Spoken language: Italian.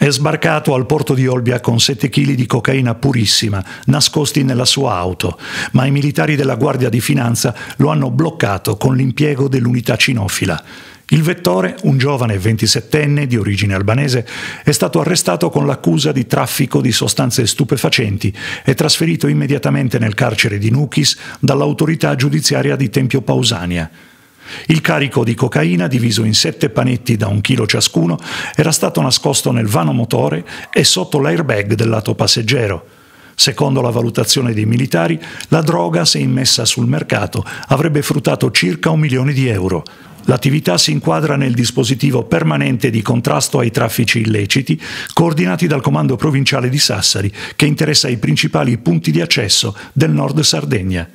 È sbarcato al porto di Olbia con 7 kg di cocaina purissima, nascosti nella sua auto, ma i militari della Guardia di Finanza lo hanno bloccato con l'impiego dell'unità cinofila. Il vettore, un giovane 27enne di origine albanese, è stato arrestato con l'accusa di traffico di sostanze stupefacenti e trasferito immediatamente nel carcere di Nukis dall'autorità giudiziaria di Tempio Pausania. Il carico di cocaina, diviso in sette panetti da un chilo ciascuno, era stato nascosto nel vano motore e sotto l'airbag del lato passeggero. Secondo la valutazione dei militari, la droga, se immessa sul mercato, avrebbe fruttato circa un milione di euro. L'attività si inquadra nel dispositivo permanente di contrasto ai traffici illeciti, coordinati dal Comando Provinciale di Sassari, che interessa i principali punti di accesso del nord Sardegna.